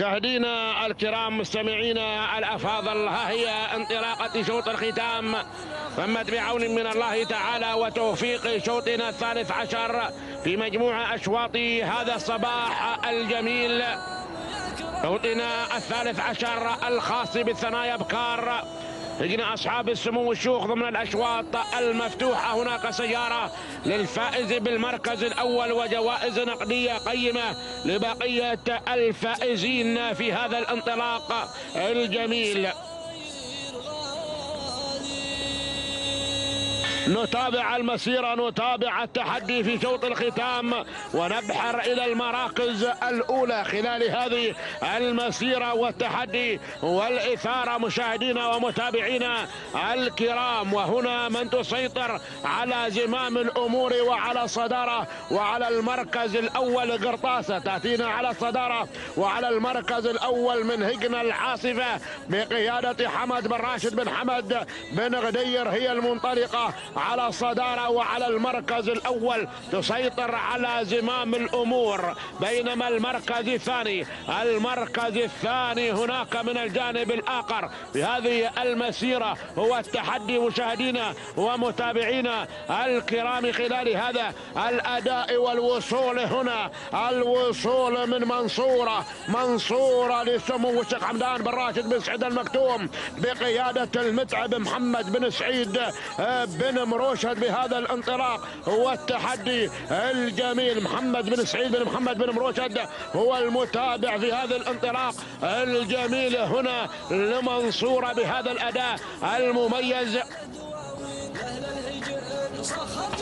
مشاهدينا الكرام مستمعينا الأفاضل ها هي انطلاقة شوط الختام. تمت بعون من الله تعالى وتوفيق شوطنا الثالث عشر في مجموع أشواط هذا الصباح الجميل. شوطنا الثالث عشر الخاص بالثنايا ابكار هجنا اصحاب السمو والشيوخ ضمن الاشواط. المفتوحة هناك سيارة للفائز بالمركز الأول وجوائز نقدية قيمة لبقية الفائزين في هذا الانطلاق الجميل. نتابع المسيرة نتابع التحدي في شوط الختام ونبحر إلى المراكز الأولى خلال هذه المسيرة والتحدي والإثارة مشاهدينا ومتابعينا الكرام. وهنا من تسيطر على زمام الأمور وعلى الصدارة وعلى المركز الأول قرطاسة تأتينا على الصدارة وعلى المركز الأول من هجنة العاصفة بقيادة حمد بن راشد بن حمد بن غدير هي المنطلقة. على الصدارة وعلى المركز الأول تسيطر على زمام الأمور. بينما المركز الثاني المركز الثاني هناك من الجانب الآخر. في هذه المسيرة هو التحدي مشاهدينا ومتابعينا الكرام خلال هذا الأداء والوصول هنا. الوصول من منصورة منصورة لسمو الشيخ حمدان بن راشد بن سعيد المكتوم بقيادة المتعب محمد بن سعيد بن مروشد بهذا الانطلاق. هو التحدي الجميل. محمد بن سعيد بن محمد بن مروشد هو المتابع في هذا الانطلاق. الجميل هنا لمنصورة بهذا الأداء المميز.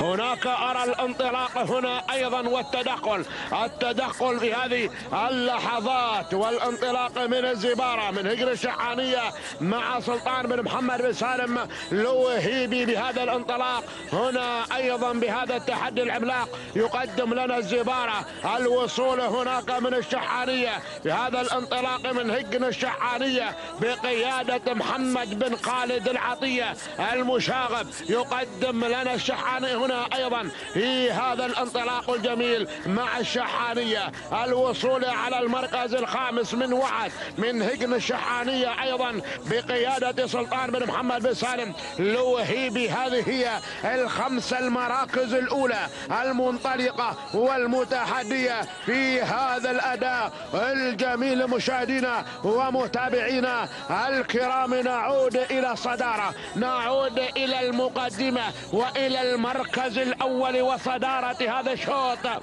هناك أرى الانطلاق هنا أيضا والتدخل. التدخل في هذه اللحظات والانطلاق من الزبارة من هجر الشحانية مع سلطان بن محمد بن سالم لوهيبي بهذا الانطلاق. هنا أيضا بهذا التحدي العملاق يقدم لنا الزبارة. الوصول هناك من الشحانية بهذا الانطلاق من هجن الشحانية بقيادة محمد بن خالد العطية المشاغب. يقدم لنا الشحانية هنا أيضا في هذا الانطلاق الجميل مع الشحانية. الوصول على المركز الخامس من وعد من هجن الشحانية أيضا بقيادة سلطان بن محمد بن سالم. لوهيبي هذه هي الخمسه المراكز الأولى المنطلقة والمتحدية في هذا الأداء الجميل. مشاهدينا ومتابعينا الكرام نعود إلى الصدارة نعود إلى المقدمة وإلى المركز المركز الأول وصدارة هذا الشوط.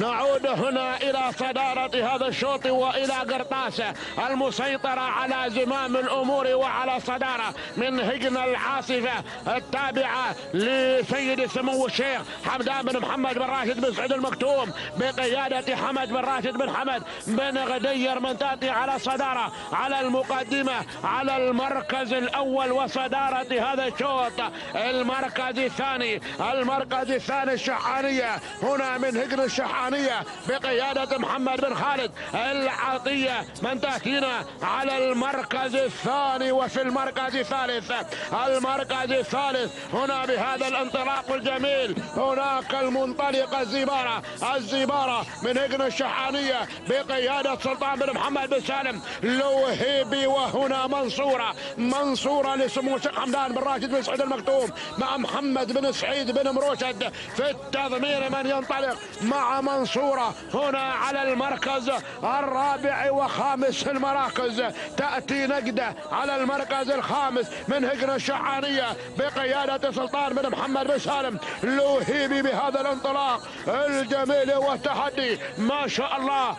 نعود هنا إلى صدارة هذا الشوط وإلى قرطاسة المسيطرة على زمام الأمور وعلى صدارة من هجن العاصفة التابعة لسيد سمو الشيخ حمدان بن محمد بن راشد بن سعود المكتوم بقيادة حمد بن راشد بن حمد بن غدير من تأتي على صدارة على المقدمة على المركز الأول وصدارة هذا الشوط المركز الثاني المركز الثاني الشحانية هنا من هجن الشحانية الوطنية بقيادة محمد بن خالد العطية من تأتينا على المركز الثاني وفي المركز الثالث. المركز الثالث هنا بهذا الانطلاق الجميل. هناك المنطلقة الزبارة الزبارة من هجن الشحانية بقيادة سلطان بن محمد بن سالم. لوهيبي وهنا منصورة. منصورة لسمو الشيخ حمدان بن راشد بن سعيد المكتوم مع محمد بن سعيد بن مروشد في التضمير من ينطلق مع منصورة هنا على المركز الرابع وخامس المراكز. تأتي نقدة على المركز الخامس من هجن الشعانية بقيادة سلطان بن محمد بن سالم. لوهيبي بهذا الانطلاق الجميل والتحدي. ما شاء الله.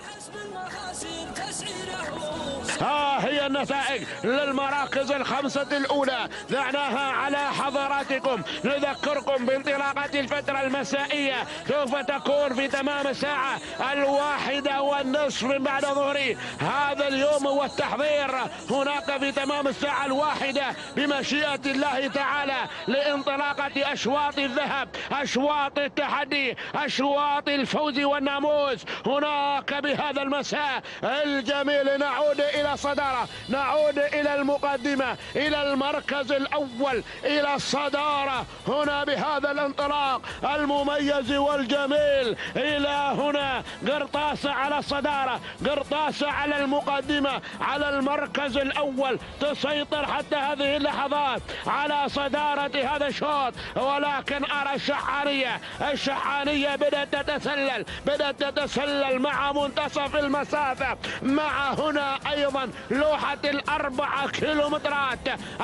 ها هي النتائج للمراكز الخمسة الأولى. ذعناها على حضراتكم. نذكركم بانطلاقة الفترة المسائية. سوف تكون في تمام الساعة الواحدة والنصف من بعد ظهري هذا اليوم والتحضير. هناك في تمام الساعة الواحدة بمشيئة الله تعالى لانطلاقة أشواط الذهب أشواط التحدي أشواط الفوز والناموس. هناك بهذا المساء الجميل نعود إلى إلى صدارة. نعود إلى المقدمة إلى المركز الأول إلى الصدارة. هنا بهذا الانطلاق المميز والجميل. إلى هنا قرطاسة على الصدارة قرطاسة على المقدمة على المركز الأول. تسيطر حتى هذه اللحظات على صدارة هذا الشوط. ولكن أرى الشحانية الشحانية بدأت تتسلل بدأت تتسلل مع منتصف المسافة. مع هنا أيضا لوحة الأربعة كيلومترات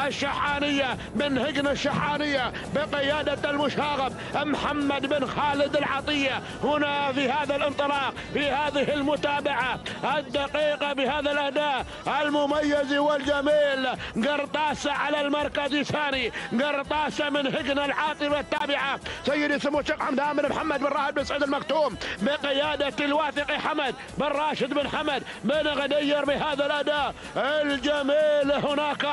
الشحانية من هجن الشحانية بقيادة المشاغب محمد بن خالد العطية. هنا في هذا الانطلاق في هذه المتابعة الدقيقة بهذا الأداء المميز والجميل. قرطاسة على المركز الثاني قرطاسة من هجن العاطفة التابعة. سيدي سمو الشيخ حمدان بن محمد بن راهب بن سعيد المكتوم بقيادة الواثق حمد بن راشد بن حمد. بن غدير بهذا الأداء الجميل هناك.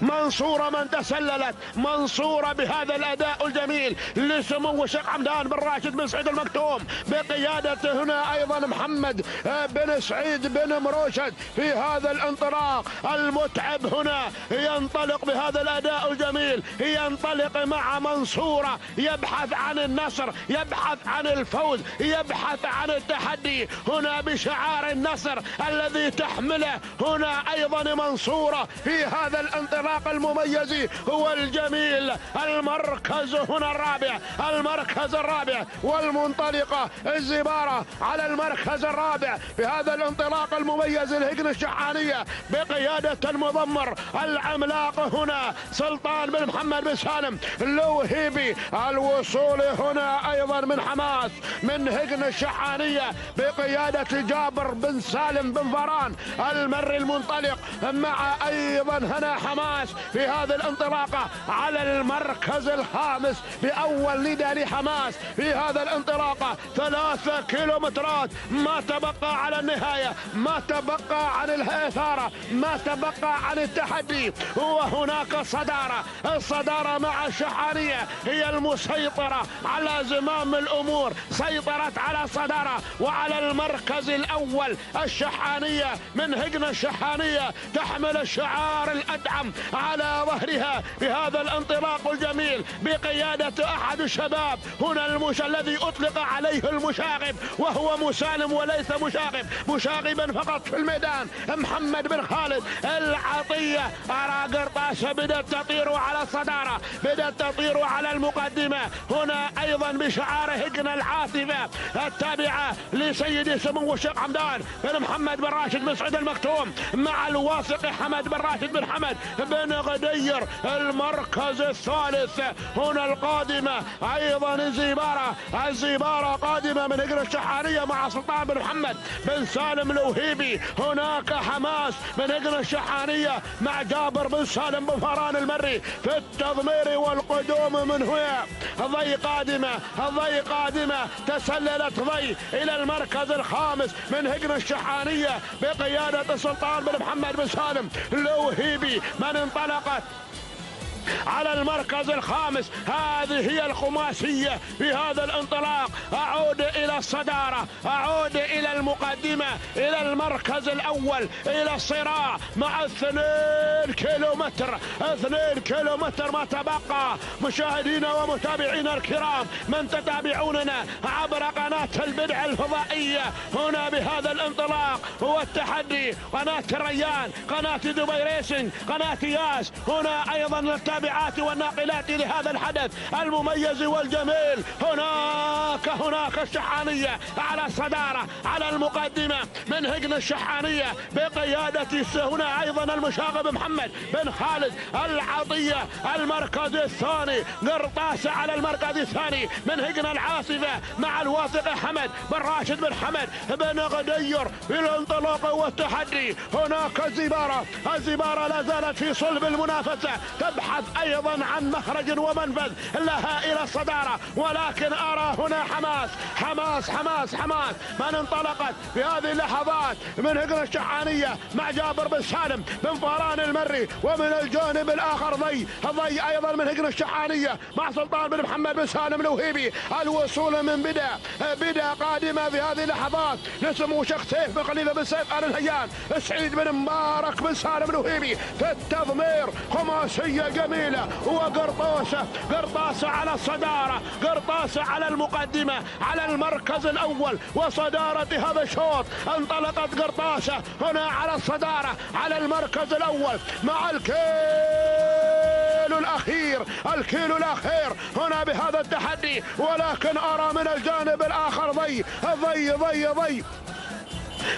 منصورة من تسللت منصورة بهذا الأداء الجميل. لسمو الشيخ حمدان بن راشد بن سعيد المكتوم. بقيادة هنا أيضا محمد بن سعيد بن مروشد في هذا الانطلاق. المتعب هنا ينطلق بهذا الأداء الجميل. ينطلق مع منصورة. يبحث عن النصر يبحث عن الفوز يبحث عن التحدي. هنا بشعار النصر الذي تحمله هنا أيضا منصورة في هذا الانطلاق. الانطلاق المميز هو الجميل. المركز هنا الرابع المركز الرابع والمنطلقة الزبارة على المركز الرابع في هذا الانطلاق المميز الهجن الشحانية بقيادة المضمر. العملاق هنا سلطان بن محمد بن سالم. اللوهيبي الوصول هنا أيضا من حماس من هجن الشحانية بقيادة جابر بن سالم بن فران المري المنطلق. مع أيضا هنا حماس. حماس في هذه الانطلاقة على المركز الخامس بأول نداء لحماس. في هذا الانطلاقة ثلاثة كيلومترات. ما تبقى على النهاية. ما تبقى عن الإثارة. ما تبقى عن التحدي. وهناك صدارة. الصدارة مع الشحانية. هي المسيطرة على زمام الأمور. سيطرت على الصدارة وعلى المركز الأول. الشحانية. من هجن الشحانية. تحمل الشعار الأدعم. على ظهرها بهذا الانطلاق الجميل بقيادة أحد الشباب. هنا المش الذي أطلق عليه المشاغب وهو مسالم وليس مشاغب. مشاغبا فقط في الميدان. محمد بن خالد العطية. أرى قرطاسة بدأت تطير على الصدارة بدأت تطير على المقدمة. هنا أيضا بشعار هجن العاصفة التابعة لسيدي سمو الشيخ حمدان بن محمد بن راشد بن سعود المكتوم مع الواثق حمد بن راشد بن حمد. بن غدير المركز الثالث. هنا القادمة أيضا الزبارة الزبارة قادمة من هجر الشحانية مع سلطان بن محمد بن سالم الوهيبي. هناك حماس من هجر الشحانية مع جابر بن سالم بن فران المري في التضمير والقدوم من هنا. ضي قادمة ضي قادمة. تسللت ضي إلى المركز الخامس من هجر الشحانية بقيادة السلطان بن محمد بن سالم الوهيبي. من انطلقت على المركز الخامس. هذه هي الخماسية في هذا الانطلاق. أعود إلى الصدارة. أعود إلى المقدمة إلى المركز الأول إلى الصراع مع اثنين كيلومتر. اثنين كيلومتر ما تبقى. مشاهدينا ومتابعينا الكرام من تتابعوننا عبر قناة البدع الفضائية. هنا بهذا الانطلاق هو التحدي. قناة الريان قناة دبي ريسنج قناة ياس. هنا أيضا التابعات والناقلات لهذا الحدث المميز والجميل. هناك هناك الشحانية على الصدارة على المقدمة. من هجن الشحانية بقيادة هنا أيضا المشاغب محمد بن خالد العطية المركز الثاني. قرطاسة على المركز الثاني. من هجن العاصفة مع الواثق حمد بن راشد بن حمد بن غدير في الانطلاق والتحدي. هناك الزبارة الزبارة لا زالت في صلب المنافسة. تبحث أيضا عن مخرج ومنفذ. لها إلى الصدارة ولكن أرى هنا حماس حماس حماس حماس. من انطلقت في هذه اللحظات من هجرة الشحانية مع جابر بن سالم بن فهران المري ومن الجانب الآخر ضي ضي أيضا من هجرة الشحانية مع سلطان بن محمد بن سالم الوهيبي. الوصول من بدأ بدأ قادمة في هذه اللحظات. لسمو شيخ سيف بن خليفة بن سيف آل الهيان سعيد بن مبارك بن سالم الوهيبي. في التضمير خماسية جميلة وقرطاسة قرطاسة على الصدارة قرطاسة على المقدمة. على المركز الأول وصدارة هذا الشوط. انطلقت قرطاسة هنا على الصدارة على المركز الأول مع الكيلو الأخير الكيلو الأخير هنا بهذا التحدي. ولكن أرى من الجانب الآخر ضي ضي ضي ضي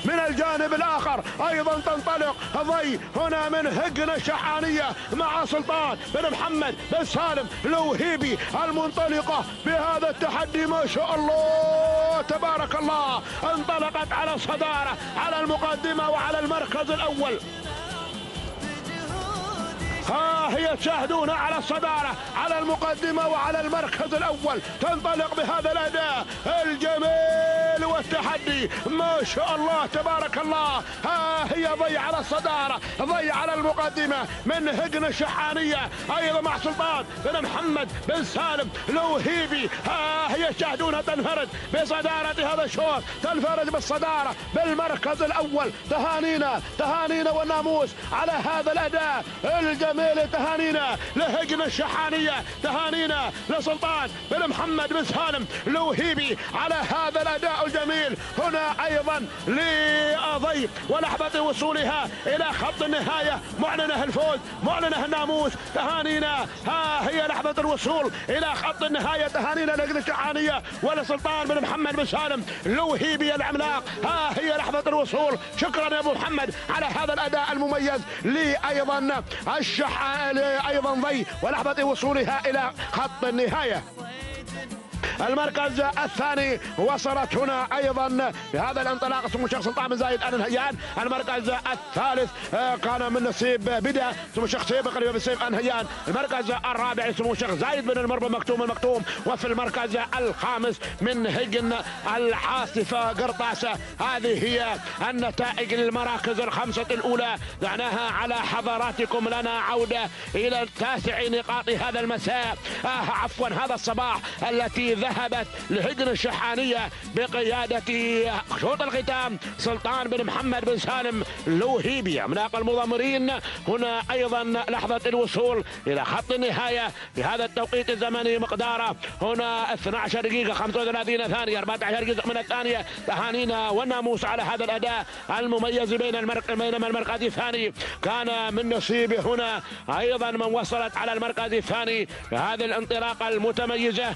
من الجانب الآخر أيضا تنطلق ضي هنا من هجن الشحانيه مع سلطان بن محمد بن سالم الوهيبي المنطلقة بهذا التحدي ما شاء الله تبارك الله انطلقت على الصدارة على المقدمة وعلى المركز الأول. ها هي تشاهدون على الصدارة على المقدمة وعلى المركز الأول. تنطلق بهذا الأداء الجميل. والتحدي ما شاء الله تبارك الله. هي ضي على الصدارة ضي على المقدمة. من هجن الشحانية أيضا مع سلطان بن محمد بن سالم. الوهيبي ها هي تشاهدونها تنفرد بصدارة هذا الشوط. تنفرد بالصدارة بالمركز الأول. تهانينا تهانينا والناموس على هذا الأداء الجميل. تهانينا لهجن الشحانية. تهانينا لسلطان بن محمد بن سالم. الوهيبي على هذا الأداء الجميل. هنا أيضا لأضي ولحظة وصولها إلى خط النهاية. معلنة الفوز معلنة الناموس. تهانينا. ها هي لحظة الوصول إلى خط النهاية. تهانينا لهجن الشحانية ولسلطان بن محمد بن سالم. الوهيبي العملاق. ها هي لحظة الوصول. شكرا يا أبو محمد على هذا الأداء المميز. لي أيضا الشحانية أيضا ضي. ولحظة وصولها إلى خط النهاية. المركز الثاني وصلت هنا أيضا بهذا الانطلاق سمو الشيخ سلطان بن زايد آل نهيان المركز الثالث كان من نصيب بدأ سمو الشيخ سيف قريبه بن سيف انهيان المركز الرابع سمو الشيخ زايد بن المربى مكتوم المكتوم. وفي المركز الخامس من هجن العاصفة قرطاسة. هذه هي النتائج للمراكز الخمسة الأولى. دعناها على حضراتكم لنا عودة إلى التاسع نقاط هذا المساء. آه عفوا هذا الصباح التي ذهبت لهجن الشحانية بقيادة شوط الختام سلطان بن محمد بن سالم لوهيبي عملاق المضمرين هنا أيضا لحظة الوصول إلى خط النهاية في هذا التوقيت الزمني مقدارة. هنا 12 دقيقة 35 ثانية 14 جزء من الثانية. تهانينا والناموس على هذا الأداء المميز بين المرق... بينما المركز الثاني. كان من نصيبه هنا أيضا من وصلت على المركز الثاني هذه الانطلاقة المتميزة.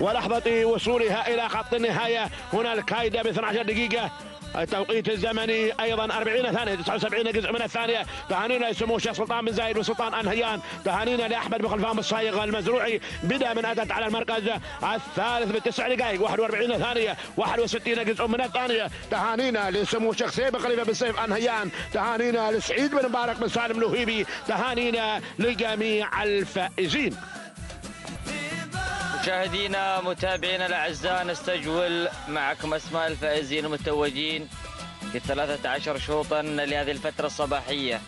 ولحظة وصولها إلى خط النهاية. هنا الكايدة ب 12 دقيقة. التوقيت الزمني أيضا 40 ثانية 79 جزء من الثانية. تهانينا لسمو الشيخ سلطان بن زايد وسلطان أنهيان. تهانينا لأحمد بن خلفان بالصايغ المزروعي. بدأ من أتت على المركز الثالث بتسع دقائق. 41 ثانية. 61 جزء من الثانية. تهانينا لسمو الشيخ سيف خليفة بن سيف أنهيان. تهانينا لسعيد بن مبارك بن سالم الوهيبي تهانينا لجميع الفائزين. مشاهدينا متابعينا الأعزاء نستجول معكم أسماء الفائزين المتوجين في 13 شوطا لهذه الفترة الصباحية.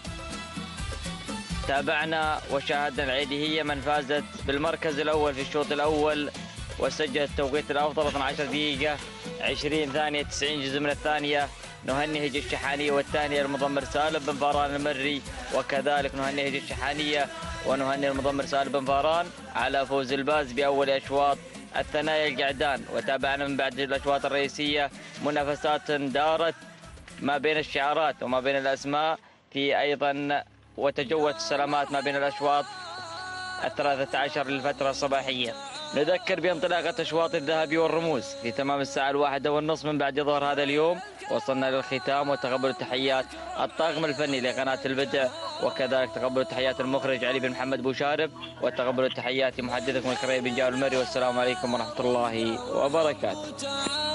تابعنا وشاهدنا العيدية من فازت بالمركز الأول في الشوط الأول وسجلت التوقيت الأفضل 12 دقيقة 20 ثانية 90 جزء من الثانية نهني هجي الشحانية والثانية المضمر سالم بن فاران المري وكذلك نهني هجي الشحانية ونهني المضمر سالم بن فاران على فوز الباز بأول أشواط الثنايا القعدان. وتابعنا من بعد الأشواط الرئيسية منافسات دارت ما بين الشعارات وما بين الأسماء في أيضا وتجوت السلامات ما بين الأشواط الثلاثة عشر للفترة الصباحية. نذكر بانطلاقة أشواط الذهبي والرموز في تمام الساعة الواحدة والنصف من بعد ظهر هذا اليوم. وصلنا للختام وتقبل تحيات الطاقم الفني لقناة البدع وكذلك تقبل تحيات المخرج علي بن محمد بوشارب وتقبل تحيات محدثكم الكريم بن جابر المري والسلام عليكم ورحمة الله وبركاته.